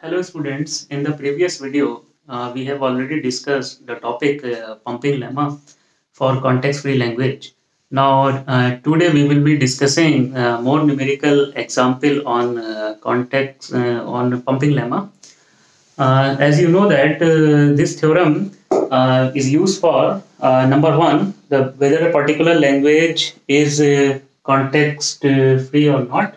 Hello students, in the previous video uh, we have already discussed the topic uh, pumping lemma for context-free language. Now uh, today we will be discussing uh, more numerical example on uh, context uh, on pumping lemma. as you know that this theorem is used for number one the whether a particular language is context free or not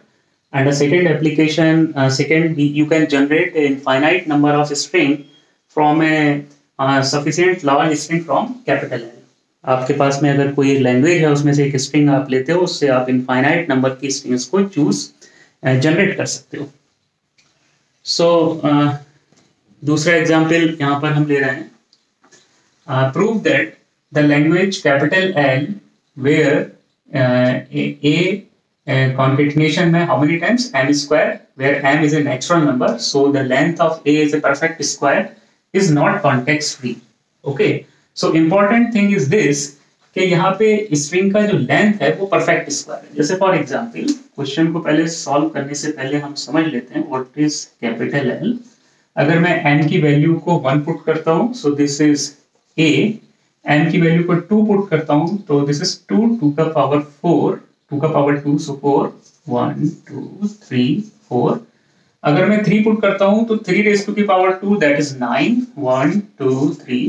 and a second application uh, second you can generate a finite number of string from a uh, sufficient large string from capital L आपके पास में अगर कोई language है उसमें से एक string आप लेते हो उससे आप इनफाइनाइट नंबर की स्ट्रिंग्स को चूज़ जनरेट कर सकते हो सो so, uh, दूसरा एग्जांपल यहाँ पर हम ले रहे हैं prove that the language capital L where a concatenation में how many times m square where m is a natural number so the length of a is a perfect square is not context free okay so important thing is this कि यहाँ पे string का जो length है, वो perfect square है. जैसे for example question को पहले सॉल्व करने से पहले हम समझ लेते हैं व्हाट इज़ कैपिटल एल अगर मैं एन की वैल्यू को वन पुट करता हूँ so this is a n की वैल्यू को टू पुट करता हूँ तो this is two to the power four two का power two so four one two three four अगर मैं थ्री पुट करता हूँ तो थ्री रेस टू की power two that is nine one two three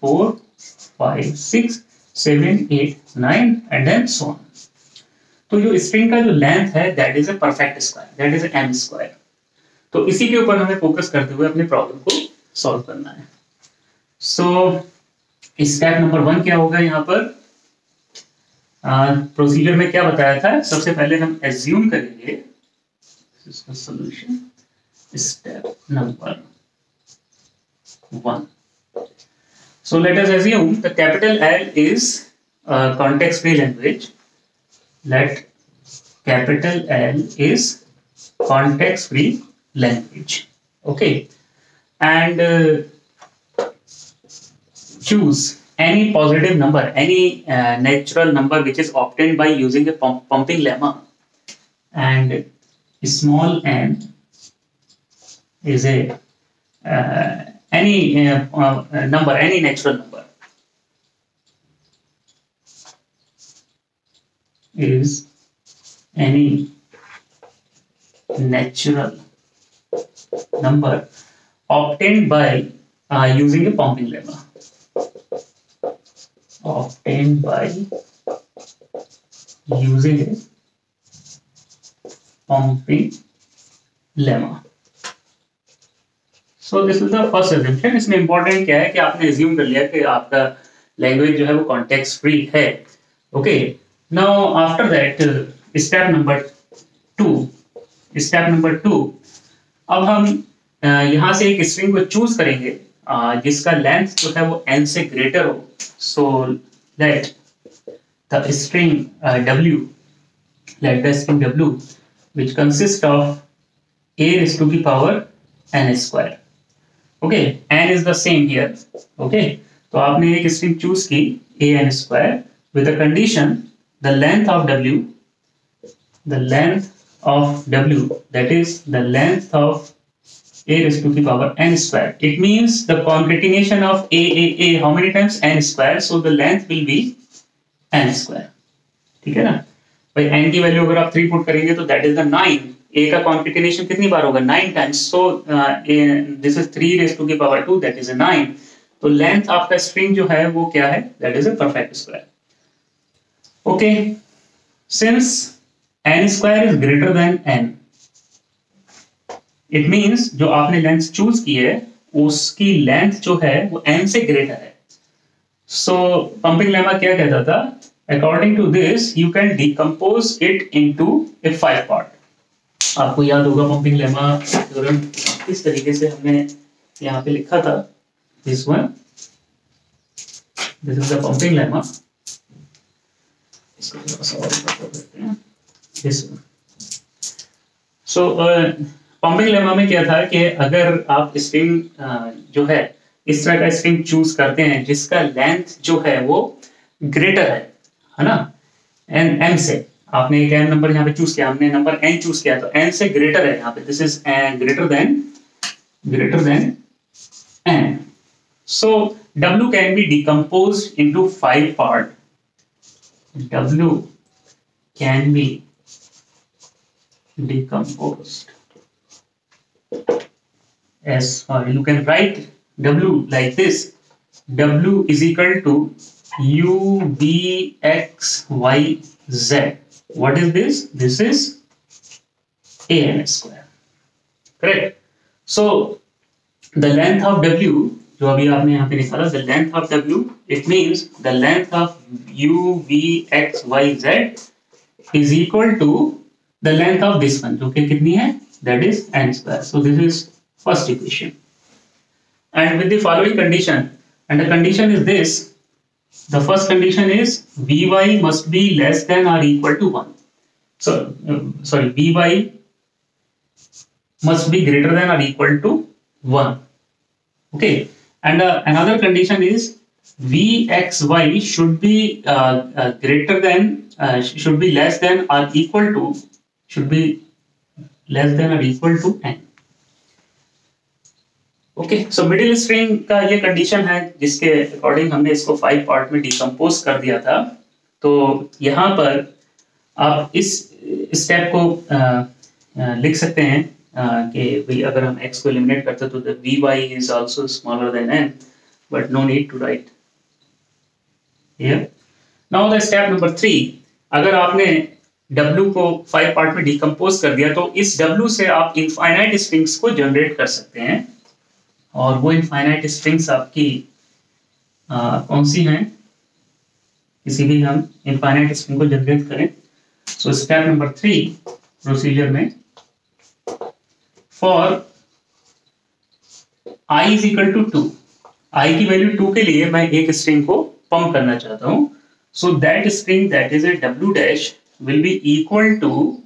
four five six seven eight nine and then so तो जो string का जो लेंथ है that is a perfect square that is m square तो इसी के ऊपर हमें फोकस करते हुए अपने प्रॉब्लम को सॉल्व करना है। सो स्टेप नंबर वन क्या होगा यहाँ पर? प्रोसीजर में क्या बताया था? सबसे पहले हम एज्यूम करेंगे। Solution step number one so let us assume the capital L is context free language let capital L is context free language okay and choose any positive number, any uh, natural number which is obtained by using a pump, pumping lemma. And small n is a uh, any uh, uh number, any natural number is any natural number obtained by uh, using a pumping lemma obtained by using a lemma. So this is the first assumption इसमें important क्या है कि आपने assume कर लिया कि आपका language जो है वो कॉन्टेक्स्ट फ्री है। Okay now after that step number two step number two अब हम यहाँ से एक स्ट्रिंग को चूज़ करेंगे। जिसका लेंथ जो है वो एन से ग्रेटर हो so let the string W let the string W which consist of A raised to की power N square okay N is the same here okay तो आपने एक स्ट्रिंग चूज़ की A N square with a condition the length of W the length of W that is the length of a raised to the power n square. It means the concatenation of a, a, a, how many times? N square? So the length will be n square. ठीक है ना? भाई n की value अगर आप three put करेंगे तो that is the nine a का कॉन्केटिनेशन कितनी बार होगा? Nine times so this is three raise to की power two that is nine तो लेंथ आपका स्ट्रिंग जो है वो क्या है? That is a perfect square okay since n square is greater than n it means जो आपने लेंथ चूज़ की है, उसकी लेंथ जो है, वो एन से ग्रेटर है। सो पंपिंग लेमा क्या कहता था? According to this you can decompose it into a five part आपको याद होगा पंपिंग लेमा किस तरीके से हमने यहाँ पे लिखा था? This one this is the pumping lemma इसको थोड़ा सा और देते हैं। This one so pumping lemma में क्या था कि अगर आप स्ट्रिंग जो है, इस तरह का स्ट्रिंग चूज़ करते हैं, जिसका लेंथ जो है वो ग्रेटर है है ना एन एम से आपने एक एन नंबर यहाँ पे चूज़ किया, हमने नंबर एन चूज़ किया तो एन से ग्रेटर है यहाँ पे this is greater than greater than n. So, W can be decomposed into five part. W can be decomposed as or you can write W like this. W is equal to U V X Y Z. What is this? This is A n square. Correct. So the length of W जो अभी आपने यहाँ पे निकाला the length of W it means the length of u v x y z is equal to the length of this one जो कि कितनी है that is n square. So this is first equation. And with the following condition, and the condition is this, the first condition is Vy must be less than or equal to 1. So, um, sorry, Vy must be greater than or equal to 1. Okay. And uh, another condition is Vxy should be uh, uh, greater than, uh, should be less than or equal to, should be less than or equal to n. Okay so middle string का ये condition है जिसके according हमने इसको five part में decompose कर दिया था तो यहाँ पर आप इस स्टेप को आ, आ, लिख सकते हैं कि भाई अगर हम x को एलिमिनेट करते तो the vy is also smaller than n but no need to write here now the step number 3 अगर आपने w को फाइव पार्ट में डिकम्पोज कर दिया तो इस w से आप इनफाइनाइट स्ट्रिंग्स को जनरेट कर सकते हैं। और वो इनफाइनाइट स्ट्रिंग्स आपकी आ, कौन सी हैं? किसी भी हम इनफाइनाइट स्ट्रिंग को जनरेट करें। So step number three procedure में for i is equal to two i की वैल्यू टू के लिए मैं एक स्ट्रिंग को पंप करना चाहता हूँ। So that string that is a W dash will be equal to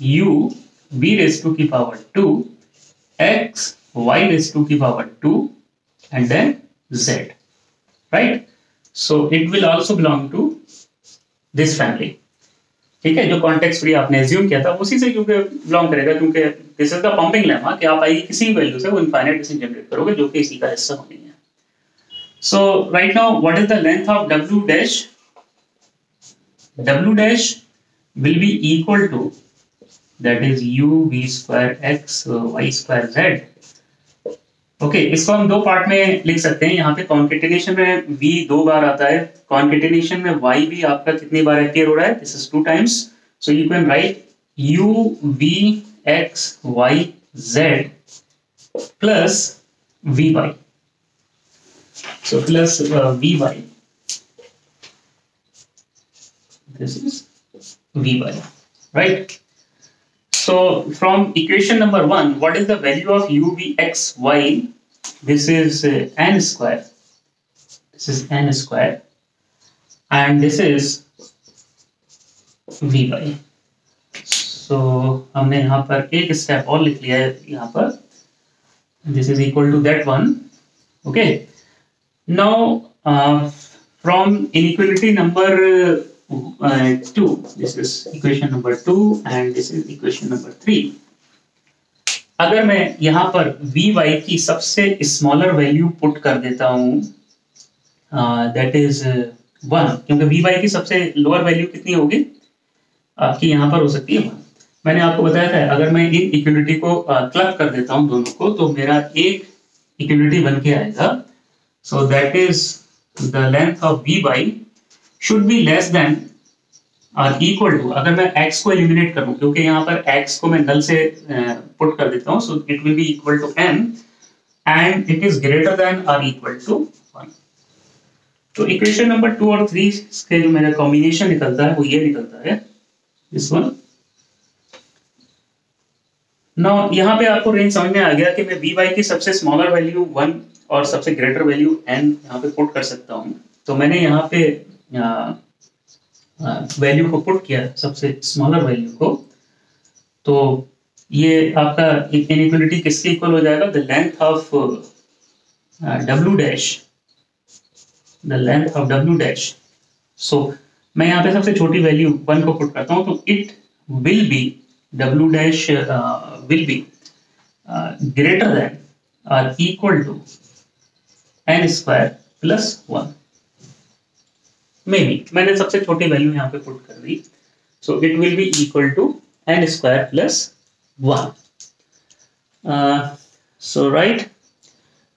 u v raise to की power two x y raise to की power two and then z right so it will also belong to this family ठीक है, जो context free आपने assume किया था, उसी से क्योंकि बिलोंग करेगा, क्योंकि this is the pumping lemma कि आप आई किसी वैल्यू से वो इनफाइनाइट से जनरेट करोगे, जो कि इसी का हिस्सा होनी है so right now what is the length of w dash w dash will be equal to that is u v square x uh, y square z. Okay okay, इसको हम दो पार्ट में लिख सकते हैं। यहाँ पे कॉन्केटेनेशन में v दो बार आता है। कॉन्केटेनेशन में y भी आपका कितनी बार अपियर हो रहा है? This is two times so you can write u v x y z plus v y. So plus uh, v y. This is V1, right? So from equation number 1, what is the value of UVXY? This is uh, n square. This is n square. And this is VY. by. so, हमने यहाँ पर एक step और लिख लिया है यहाँ पर this is equal to that one okay from inequality number uh, 2 this is equation number 2 and this is equation number 3 अगर मैं यहाँ पर वी वाई की सबसे स्मॉलर वैल्यू पुट कर देता हूँ दैट इज़ वन क्योंकि वी वाई की सबसे लोअर वैल्यू कितनी होगी? आपकी यहाँ पर हो सकती है मैंने आपको बताया था अगर मैं इन इक्वलिटी को क्लब uh, कर देता हूँ दोनों को तो मेरा एक इक्वलिटी बन के आएगा. So that is the length of v y should be less than और इक्वल टू अगर मैं x को एलिमिनेट करूँ, क्योंकि यहाँ पर x को मैं नल से पुट कर देता हूँ so it will be equal to m and it is greater than और इक्वल टू वन तो इक्वेशन नंबर टू और थ्री के जो मेरा कॉम्बिनेशन निकलता है, वो ये निकलता है दिस वन नो यहाँ पे आपको रेंज समझ में आ गया कि मैं वी वाई की सबसे स्मॉलर वैल्यू वन और सबसे ग्रेटर वैल्यू एन यहाँ पे पुट कर सकता हूँ। तो मैंने यहाँ पे वैल्यू को पुट किया, सबसे स्मॉलर वैल्यू को तो ये आपका इनइक्वलिटी किसके इक्वल हो जाएगा? The length of W dash the length of W dash so मैं यहाँ पे सबसे छोटी वैल्यू वन को पुट करता हूँ तो it will be W dash will be greater than or equal to n square plus one maybe मैंने सबसे छोटी वैल्यू यहाँ पे पुट कर दी। So it will be equal to n square plus one so right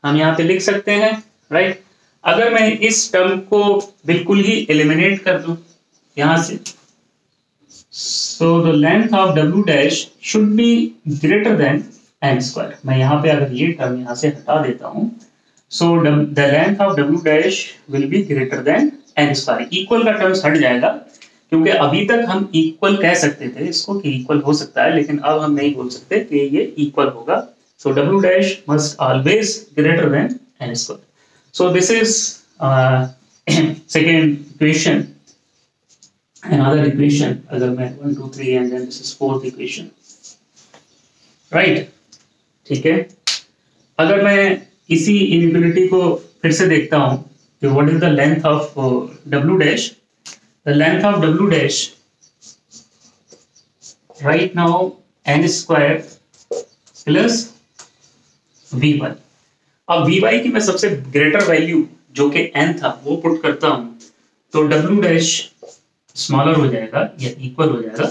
हम यहाँ पे लिख सकते हैं राइट right? अगर मैं इस टर्म को बिल्कुल ही एलिमिनेट कर दूँ, यहाँ से so the length of W dash should be greater than n square मैं यहाँ पे अगर ये टर्म यहाँ से हटा देता हूँ so the length of W dash will be greater than n square equal का टर्म्स हट जाएगा क्योंकि अभी तक हम इक्वल कह सकते थे इसको कि इक्वल हो सकता है लेकिन अब हम नहीं बोल सकते कि ये इक्वल होगा। So W dash must always greater than n square this is uh, second equation. Another equation, अगर मैं one two three and then this is fourth equation, right? ठीक है? अगर मैं इसी inequality को फिर से देखता हूँ कि what is the length of uh, w dash? The length of w dash right now n square plus v1 अब वी वाई की मैं सबसे ग्रेटर वैल्यू जो कि एन था वो पुट करता हूँ तो डब्ल्यू डैश स्मॉलर हो जाएगा या इक्वल हो जाएगा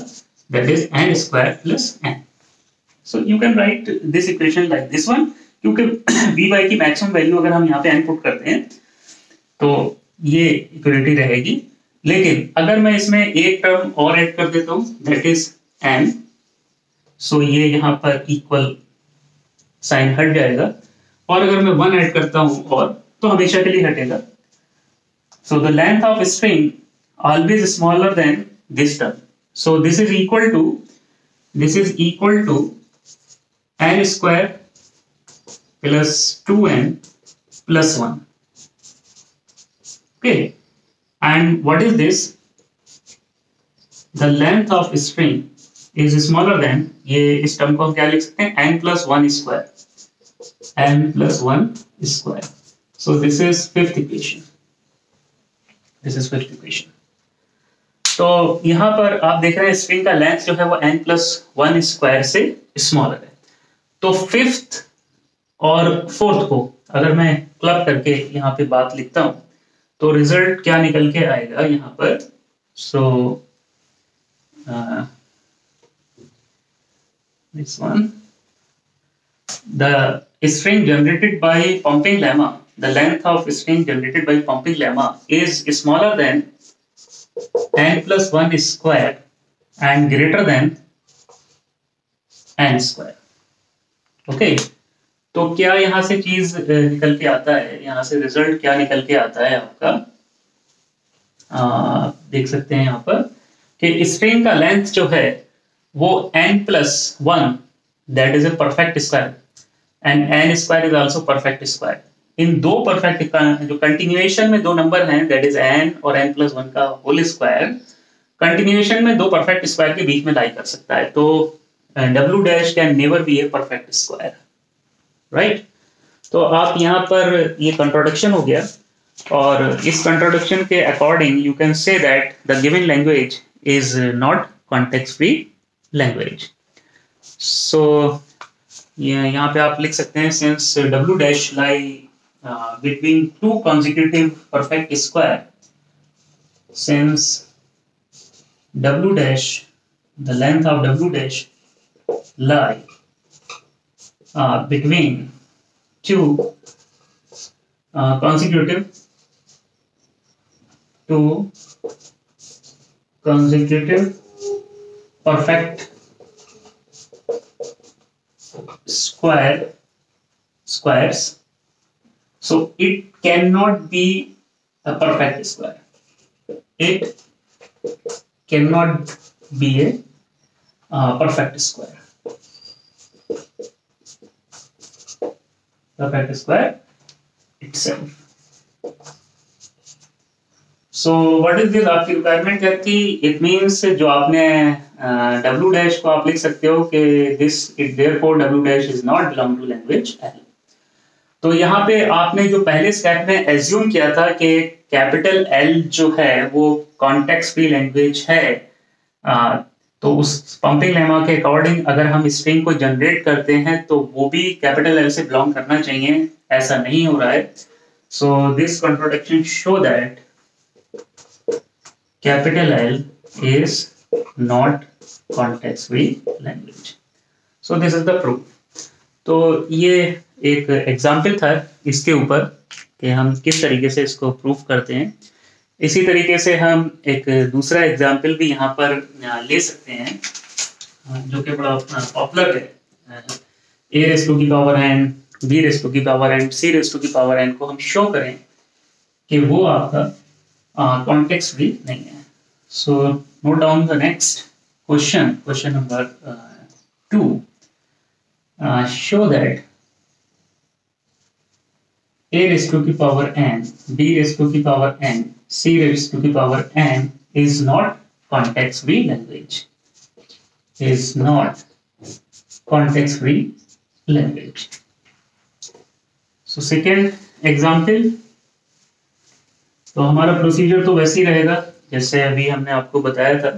that is n square plus n so you can write this equation like this one क्योंकि वी वाई की मैक्सिमम वैल्यू अगर हम यहाँ पे एन पुट करते हैं तो ये इक्वलिटी रहेगी। लेकिन अगर मैं इसमें एक टर्म और ऐड कर देता हूँ दैट इज़ एन सो ये यहाँ पर इक्वल साइन हट जाएगा। और अगर मैं वन ऐड करता हूँ और तो हमेशा के लिए हटेगा। So the length of string always smaller than this term so this is equal to this is equal to n square plus two n plus one okay and what this the length of string is smaller than ये इस term को हम क्या लिख सकते हैं n plus one square n plus 1 square. So this is fifth equation. This is fifth equation. तो यहाँ पर आप देख रहे हैं स्ट्रिंग का लेंथ जो है वो n प्लस वन स्क्वायर से स्मॉलर है तो फिफ्थ और फोर्थ को अगर मैं क्लब करके यहाँ पे बात लिखता हूँ तो रिज़ल्ट क्या निकल के आएगा यहाँ पर so this one the string generated by pumping lemma the length of string generated by pumping lemma is smaller than n plus one square and greater than n square okay. तो क्या यहाँ से चीज़ निकल के आता है? यहाँ से रिज़ल्ट क्या निकल के आता है आपका? आ, देख सकते हैं यहाँ पर कि स्ट्रिंग का लेंथ जो है वो n plus one that is a perfect square and n square is also perfect square इन दो परफेक्ट जो कंटिन्यूएशन में दो नंबर हैं दैट इज़ एन और एन प्लस वन का होल स्क्वायर कंटिन्यूएशन में दो परफेक्ट स्क्वायर के बीच में लाई कर सकता है। तो W dash can never be a perfect square right तो आप यहाँ पर ये कंट्रोडक्शन हो गया और इस कंट्रोडक्शन के according you can say that the given language is not context free language so यहाँ पे आप लिख सकते हैं since W dash lie between two consecutive perfect square since W dash the length of W dash lie between two uh, consecutive two consecutive perfect square squares. So it cannot be a perfect square. It cannot be a uh, perfect square perfect square itself. So what is this आपकी requirement क्या थी it means जो आपने uh, dash को आप लिख सकते हो कि this it therefore W dash is not belong to language L तो यहाँ पे आपने जो पहले स्टेप में एज्यूम किया था कि कैपिटल एल जो है वो कॉन्टेक्स्ट फ्री लैंग्वेज है तो उस पंपिंग लेमा के अकॉर्डिंग अगर हम स्ट्रिंग को जनरेट करते हैं तो वो भी कैपिटल एल से बिलोंग करना चाहिए, ऐसा नहीं हो रहा है। So this contradiction show that capital L is not context free language so this is the proof तो ये एक एग्ज़ाम्पल था इसके ऊपर कि हम किस तरीके से इसको प्रूफ करते हैं। इसी तरीके से हम एक दूसरा एग्ज़ाम्पल भी यहाँ पर ले सकते हैं जो कि बड़ा पॉपुलर है। ए रेस टू की power n b raise to की power n c raise to की पावर एन को हम शो करें कि वो आपका कॉन्टेक्स्ट भी नहीं है। So note down the next question question number two show that a raised to the power n, b the power n C raised to the power n is not context-free language. Is not context-free language. So second example, तो हमारा procedure तो वैसे ही रहेगा जैसे अभी हमने आपको बताया था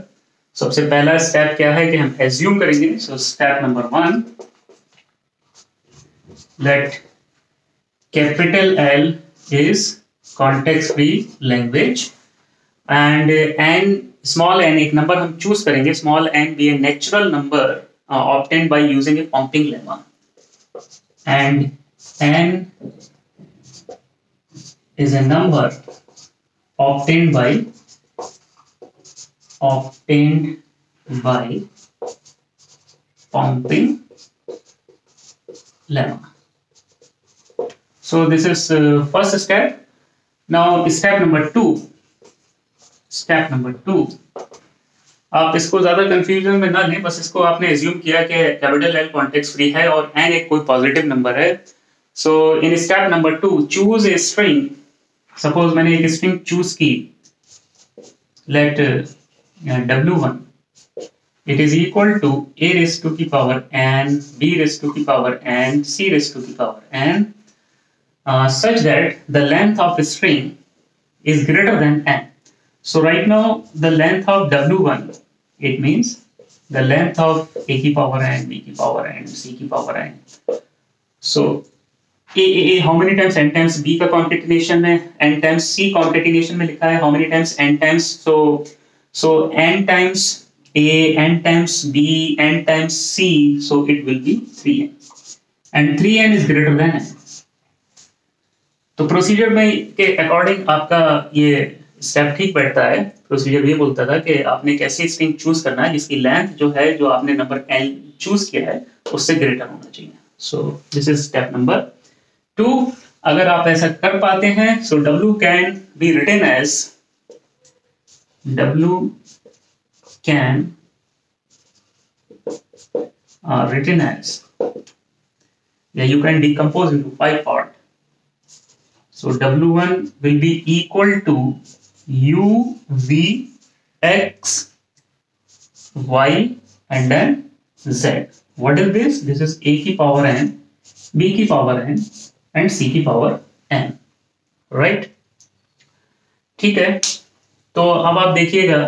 सबसे पहला स्टेप क्या है कि हम एज्यूम करेंगे so step number one let capital L is context free language and n small n एक नंबर हम चूज़ करेंगे. Small n be a natural number obtained by using a pumping lemma and n is a number obtained by obtained pumping lemma. So this is uh, first step. Now step number two step number two आप इसको ज़्यादा confusion में ना लें, बस इसको आपने assume किया कि कैपिटल एल कॉन्टेक्स्ट फ्री है और एन एक कोई पॉजिटिव नंबर है। So in step number two choose a string suppose मैंने एक स्ट्रिंग चूज़ की। Let W one it is equal to a raised to the power n, b raised to the power n, c raised to the power n. uh, such that the length of the string is greater than n. So right now the length of w1 it means the length of a की power n, b की power n, c की power n. So a, a, a how many times n times b का concatenation में n times c concatenation में लिखा है how many times n times so so n times a n times b n times c so it will be 3n and 3n is greater than n तो procedure में के according आपका ये step ठीक बैठता है प्रोसीजर ये बोलता था कि आपने एक ऐसी स्ट्रिंग चूज़ करना है, जिसकी लेंथ जो है, जो आपने नंबर एल चूज़ किया है, उससे ग्रेटर होना चाहिए। So this is step number two अगर आप ऐसा कर पाते हैं so W can be written as W can written as या can decompose into five part So W1 will be equal to U, V, X, Y and then Z. What is this? This is A की power n, B की power n and C की power n. Right? ठीक है तो अब आप देखिएगा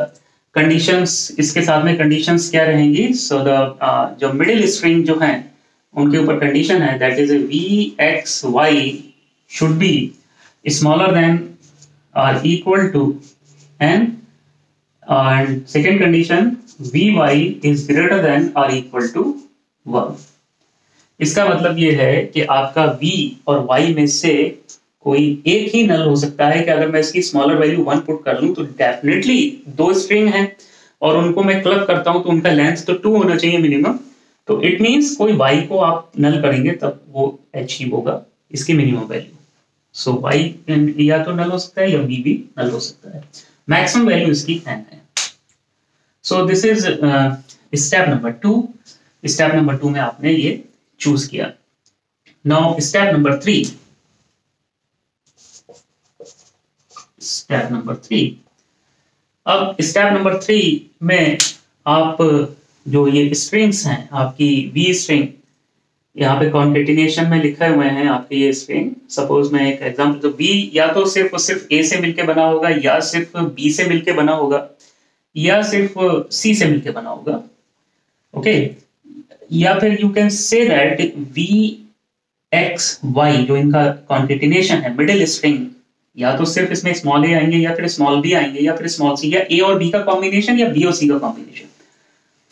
conditions इसके साथ में कंडीशंस क्या रहेंगी सो so द uh, जो मिडिल स्ट्रिंग जो है उनके ऊपर कंडीशन है that is v x y should be smaller than or equal to n and second condition, vy is greater than or equal to 1 इसका मतलब ये है कि आपका v और y में से कोई एक ही नल हो सकता है कि अगर मैं इसकी स्मॉलर वैल्यू वन पुट कर लूँ तो डेफिनेटली दो स्ट्रिंग हैं। और उनको मैं क्लब करता हूँ तो उनका लेंथ तो टू होना चाहिए मिनिमम तो इट मींस कोई y को आप नल करेंगे, तब वो अचीव होगा, इसकी मिनिमम वैल्यू सो वाई या तो नल हो सकता है या बी भी नल हो सकता है। मैक्सिमम वैल्यू इसकी एन है। So this is step number two step number two में आपने ये चूज़ किया। Now step number three step number three अब स्टेप नंबर थ्री में आप जो ये स्ट्रिंग्स हैं, आपकी वी स्ट्रिंग यहाँ पे कॉन्केटिनेशन में लिखे हुए हैं आपके ये स्ट्रिंग सपोज़ मैं एक एग्जांपल तो बी या तो सिर्फ़ सिर्फ़ ए से मिलके बना होगा, या सिर्फ़ बी से मिलके बना होगा, या सिर्फ़ सी से मिलके बना होगा। Okay okay? या फिर you can say that v x y जो इनका कॉन्केटिनेशन है मिडिल स्ट्रिंग या तो सिर्फ़ इसमें स्मॉल ए आएँगे, या फिर स्मॉल बी आएँगे, या फिर स्मॉल सी या ए और बी का कॉम्बिनेशन या बी और सी का कॉम्बिनेशन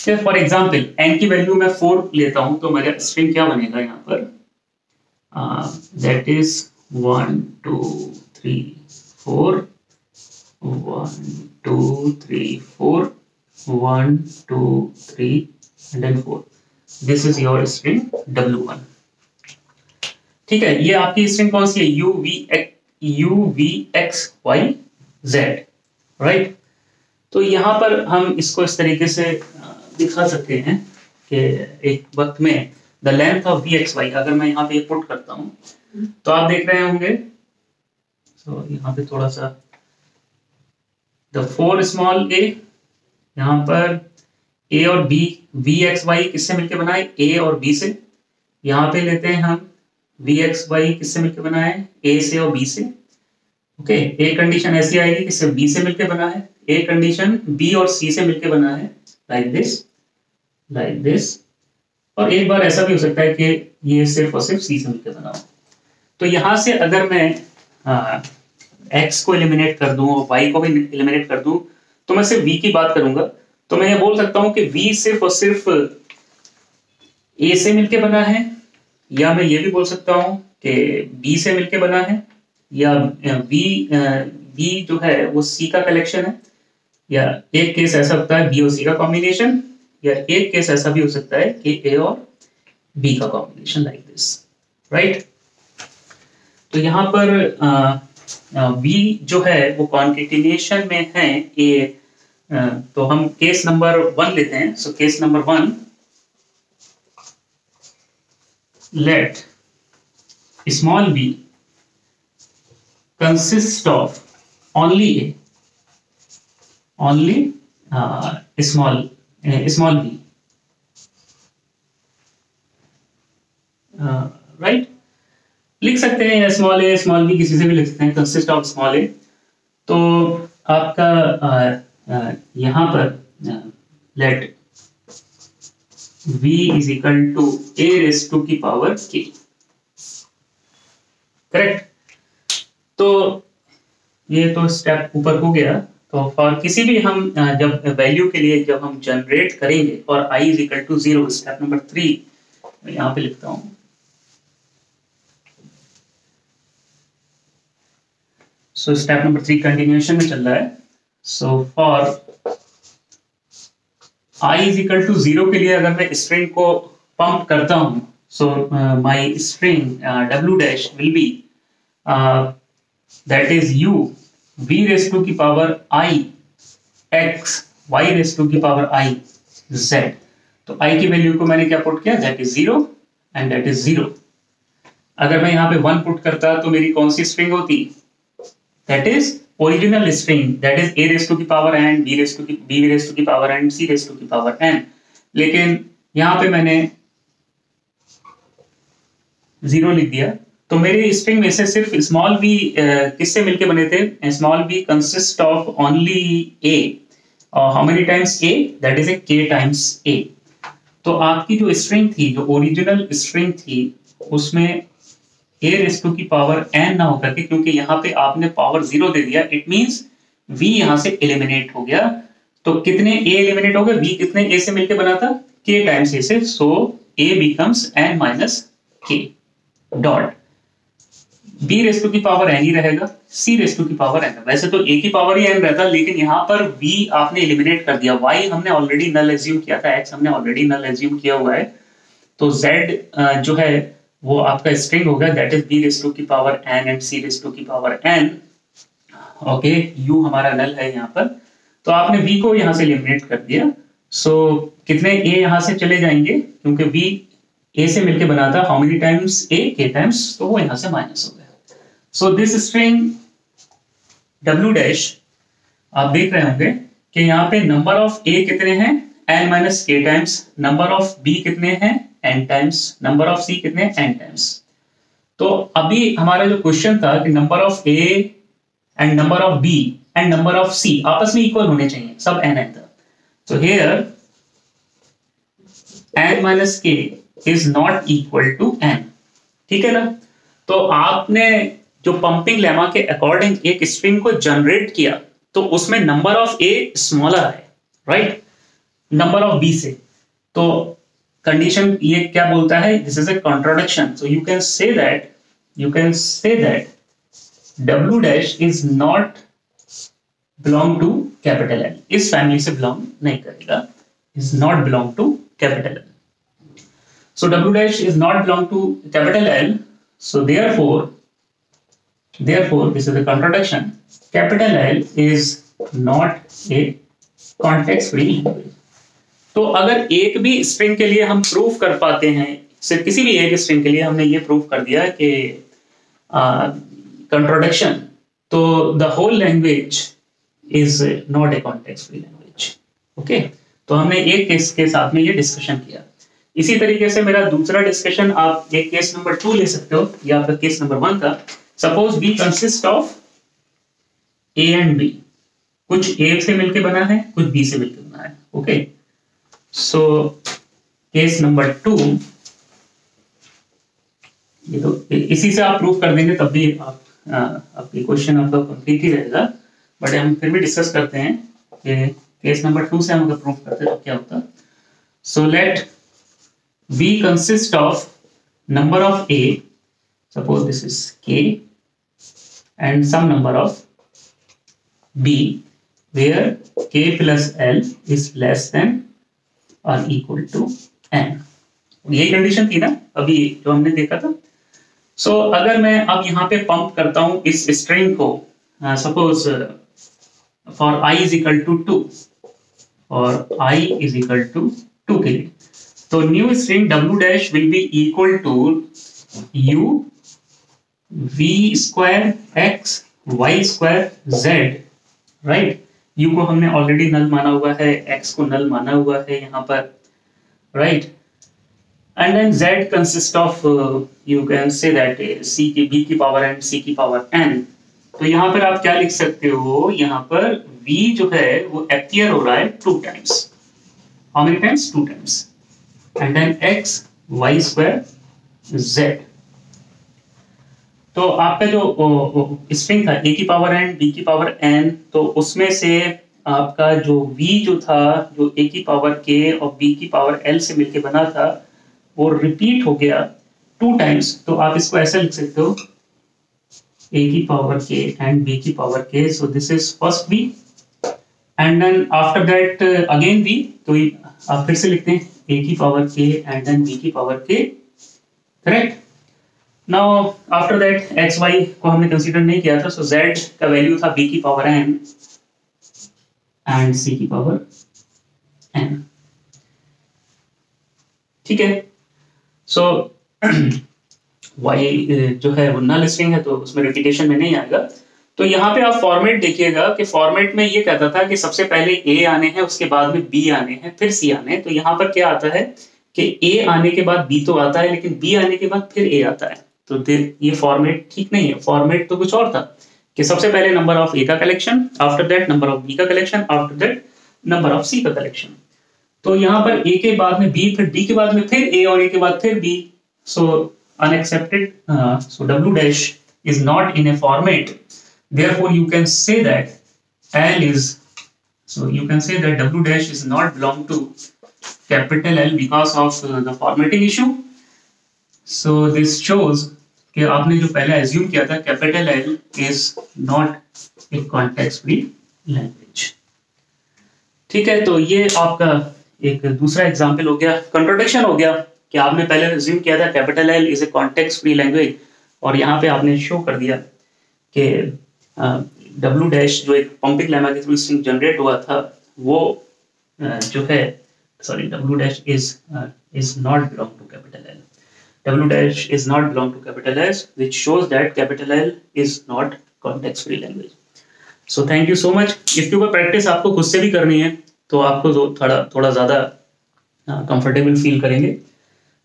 फॉर एग्ज़ाम्पल एन की वैल्यू मैं फोर लेता हूँ तो मेरा स्ट्रिंग क्या बनेगा यहाँ पर? That is one two three four one two three four one two three and four this is your string W one ठीक है, ये आपकी स्ट्रिंग कौन सी है? U V U V X Y Z right तो यहाँ पर हम इसको इस तरीके से दिखा सकते हैं कि एक वक्त में the length of v x y अगर मैं यहाँ पे पुट करता हूँ तो आप देख रहे होंगे। तो so, यहाँ पे थोड़ा सा द फोर स्मॉल ए यहाँ पर ए और बी वी एक्स वाई किससे मिलकर बनाए? ए और बी से। यहाँ पे लेते हैं हम वी एक्स वाई किससे मिलकर बनाए? ए से और बी से। ओके ए कंडीशन ऐसी आएगी कि सिर्फ़ बी से मिलकर बना है। ए कंडीशन बी और सी से मिलकर बना है। लाइक दिस लाइक दिस और एक बार ऐसा भी हो सकता है कि ये सिर्फ़ और सिर्फ़ सी से मिलकर बना हो। तो यहाँ से अगर मैं एक्स को एलिमिनेट कर दूँ और वाई को भी एलिमिनेट कर दूँ तो मैं सिर्फ़ वी की बात करूँगा। तो मैं ये बोल सकता हूँ कि वी सिर्फ़ और सिर्फ़ ए से मिलकर बना है, या मैं ये भी बोल सकता हूँ कि बी से मिलके बना है, या बी बी जो है, वो सी का कलेक्शन है। या एक केस ऐसा होता है बी और सी का कॉम्बिनेशन या एक केस ऐसा भी हो सकता है कि ए और बी का कॉम्बिनेशन लाइक दिस राइट तो यहाँ पर बी जो है, वो कॉन्केटिनेशन में है ए तो हम केस नंबर वन लेते हैं। So case number one let small b consist of only a only uh, small uh, small b. Right uh, लिख सकते हैं स्मॉल ए स्मॉल बी किसी से भी लिख सकते हैं कंसिस्ट ऑफ़ स्मॉल ए तो आपका uh, uh, यहाँ पर let v is equal to a raised to की पावर k. करेक्ट तो ये तो स्टेप ऊपर हो गया। तो फॉर किसी भी हम जब वैल्यू के लिए जब हम जनरेट करेंगे, और i is equal to zero step number three मैं यहाँ पे लिखता हूँ। So step number three continuation में चल रहा है। So for i is equal to zero के लिए अगर मैं स्ट्रिंग को पंप करता हूँ so my string W dash will be that is u v raise to की power i x y raise to की पावर आई जेड तो आई की वैल्यू को मैंने क्या पुट किया? That is zero and that is zero अगर मैं यहाँ पे वन पुट करता तो मेरी कौन सी स्ट्रिंग होती? That is original string. That is a raised to की power n, b raised to the, b raised to the power n, c raised to the power n. लेकिन यहाँ पे मैंने ज़ीरो लिख दिया। तो मेरे स्ट्रिंग में से सिर्फ़ स्मॉल बी किससे मिलके बने थे? Small b consist of only a how many times a that is a k times a तो आपकी जो स्ट्रिंग थी, जो ओरिजिनल स्ट्रिंग थी, उसमें ए रेस टू की पावर एन ना होकर के क्योंकि यहाँ पे आपने पावर ज़ीरो दे दिया इट मींस वी यहाँ से एलिमिनेट हो गया। तो कितने ए एलिमिनेट हो गए? वी कितने ए से मिलकर बना था? के टाइम्स ए से so a becomes n minus k dot b raise to की पावर एन ही रहेगा सी रेस टू की पावर एन वैसे तो ए की पावर ही एन रहता लेकिन यहाँ पर वी आपने एलिमिनेट कर दिया। वाई हमने ऑलरेडी नल एज्यूम किया था एक्स हमने ऑलरेडी नल एज्यूम किया हुआ है। तो जेड जो है वो आपका स्ट्रिंग होगा that is b raise to की power n and c raise to की पावर एन ओके यू हमारा नल है यहाँ पर। तो आपने v को यहाँ से एलिमिनेट कर दिया। सो so, कितने a यहाँ से चले जाएँगे? क्योंकि v a से मिलके बना था। How many times a? K times तो वो यहाँ से माइनस हो गया। So this string w dash आप देख रहे होंगे कि यहाँ पे नंबर ऑफ़ a कितने हैं? N minus k times number of b कितने हैं? N times number of c कितने एन टाइम्स तो अभी हमारा जो क्वेश्चन था कि number of A and number of B and number of C आपस में इक्वल होने चाहिए, सब एन एन था so here n minus k is not equal to n ठीक है ना? तो आपने जो पंपिंग लेमा के अकॉर्डिंग एक स्ट्रिंग को जनरेट किया तो उसमें नंबर ऑफ़ ए स्मॉलर है राइट नंबर ऑफ़ बी से। तो कंडीशन ये क्या बोलता है? This is a contradiction so you can say that you can say that W dash is not belong to capital L इस फैमिली से belong नहीं करेगा। Is not belong to capital L so w dash is not belong to capital l. So therefore therefore, this is a contradiction. Capital l is not a context free तो अगर एक भी string के लिए हम proof कर पाते हैं, सिर्फ़ किसी भी एक स्ट्रिंग के लिए हमने ये प्रूफ कर दिया कि कंट्रोडक्शन तो the whole language is not a context free language okay तो हमने एक केस के साथ में ये डिस्कशन किया। इसी तरीके से मेरा दूसरा डिस्कशन आप एक केस नंबर टू ले सकते हो, या फिर केस नंबर वन का। Suppose b consist of a and b कुछ ए से मिलके बना है, कुछ बी से मिलकर बना है okay so case number two ये तो इसी से आप प्रूव कर देंगे, तब भी आप आपकी क्वेश्चन आपका कंप्लीट ही रहेगा। बट हम फिर भी डिस्कस करते हैं कि केस नंबर टू से हम अगर प्रूव करते तो क्या होता? So let b consist of number of a suppose this is k and some number of b where k plus l is less than or equal to n यही condition थी ना अभी जो हमने देखा था। सो so, अगर मैं अब यहाँ पे पंप करता हूँ इस स्ट्रिंग को suppose for i is equal to two और i is equal to two के लिए तो new string W dash will be equal to u v square x y square z right u को हमने ऑलरेडी नल माना हुआ है, x को नल माना हुआ है यहाँ पर right and then z consist of you can say that c की b की पावर एंड c की पावर n. तो यहाँ पर आप क्या लिख सकते हो? यहाँ पर v जो है, वो अपियर हो रहा है two times how many times two times and then x, y square z. तो आपका जो स्ट्रिंग था ए की पावर एन बी की पावर एन तो उसमें से आपका जो वी जो था, जो ए की पावर के और बी की पावर एल से मिलके बना था, वो रिपीट हो गया टू टाइम्स तो आप इसको ऐसा लिख सकते हो ए की पावर के एंड बी की power k so this is first b and then after that again b तो आप फिर से लिखते हैं ए की पावर के एंड देन बी की पावर के correct now after that X Y को हमने कंसीडर नहीं किया था सो जेड का वैल्यू था बी की पावर एन एंड सी की पावर एन ठीक है? सो वाई जो है, वो नल स्ट्रिंग है तो उसमें रिपीटेशन में नहीं आएगा। तो यहाँ पे आप फॉर्मेट देखिएगा कि फॉर्मेट में ये कहता था कि सबसे पहले ए आने हैं, उसके बाद में बी आने हैं, फिर सी आने हैं। तो यहाँ पर क्या आता है कि ए आने के बाद बी तो आता है, लेकिन बी आने के बाद फिर ए आता है। तो ये फॉर्मेट ठीक नहीं है। फॉर्मेट तो कुछ और था कि सबसे पहले नंबर ऑफ़ ए का collection after that number of b का collection after that number of c का कलेक्शन तो यहाँ पर ए के बाद में बी फिर बी के बाद में फिर ए और ए के बाद फिर B so unaccepted so W dash is not in a format therefore you can say that L is so you can say that W dash is not belong to capital L because of uh, the formatting issue so this shows कि आपने जो पहले assume किया था capital L is not a context free language ठीक है तो ये आपका एक दूसरा एग्ज़ाम्पल हो गया। कंट्रोडिक्शन हो गया कि आपने पहले एज्यूम किया था capital L is a context free language और यहाँ पे आपने शो कर दिया कि डब्ल्यू डैश जो एक पंपिंग लेमा के थ्रू स्ट्रिंग जनरेट हुआ था, वो जो है sorry W dash is is not belong to capital L W dash is not belong to capital S, which shows that capital L is not context free language. So thank you so much. इसके ऊपर practice आपको खुद से भी करनी है तो आपको तो थोड़ा थोड़ा ज़्यादा कंफर्टेबल फील करेंगे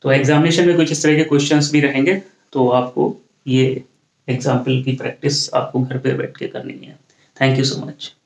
तो एग्जामिनेशन में कुछ इस तरह के क्वेश्चंस भी रहेंगे तो आपको ये एग्ज़ाम्पल की प्रैक्टिस आपको घर पे बैठ के करनी है Thank you so much.